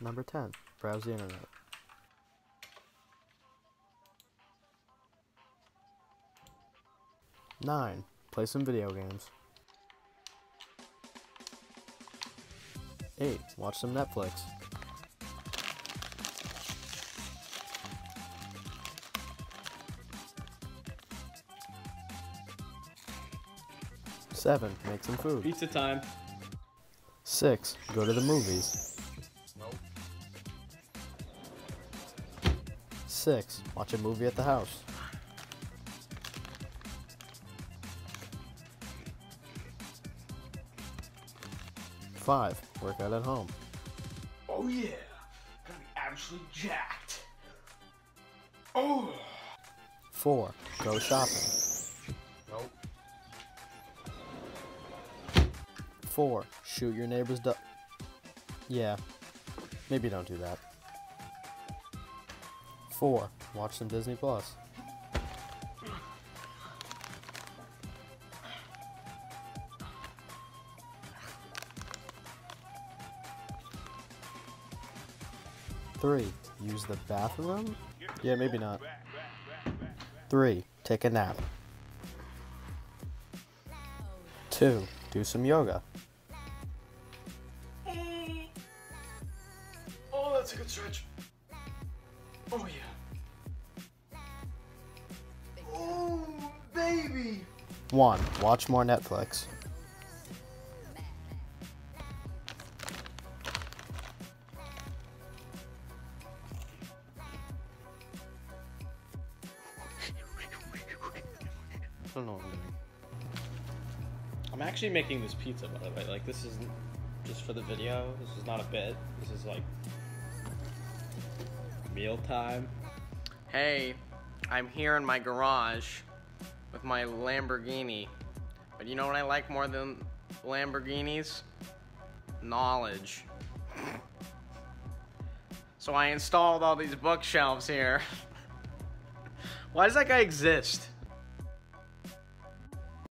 Number 10. Browse the internet. Nine. Play some video games. Eight. Watch some Netflix. Seven. Make some food. Pizza time. Six. Go to the movies. Six. Watch a movie at the house. Five. Work out at home. Oh yeah, gonna be absolutely jacked. Oh. Four. Go shopping. Nope. Four. Shoot your neighbor's duck. Yeah. Maybe don't do that. Four. Watch some Disney Plus. Three. Use the bathroom? Yeah, maybe not. Three. Take a nap. Two. Do some yoga. Oh, that's a good stretch. Oh yeah. One. Watch more Netflix. I don't know what I'm doing. I'm actually making this pizza, by the way. Like, this isn't just for the video. This is not a bit. This is like meal time. Hey, I'm here in my garage with my Lamborghini. But you know what I like more than Lamborghinis? Knowledge. So I installed all these bookshelves here. Why does that guy exist?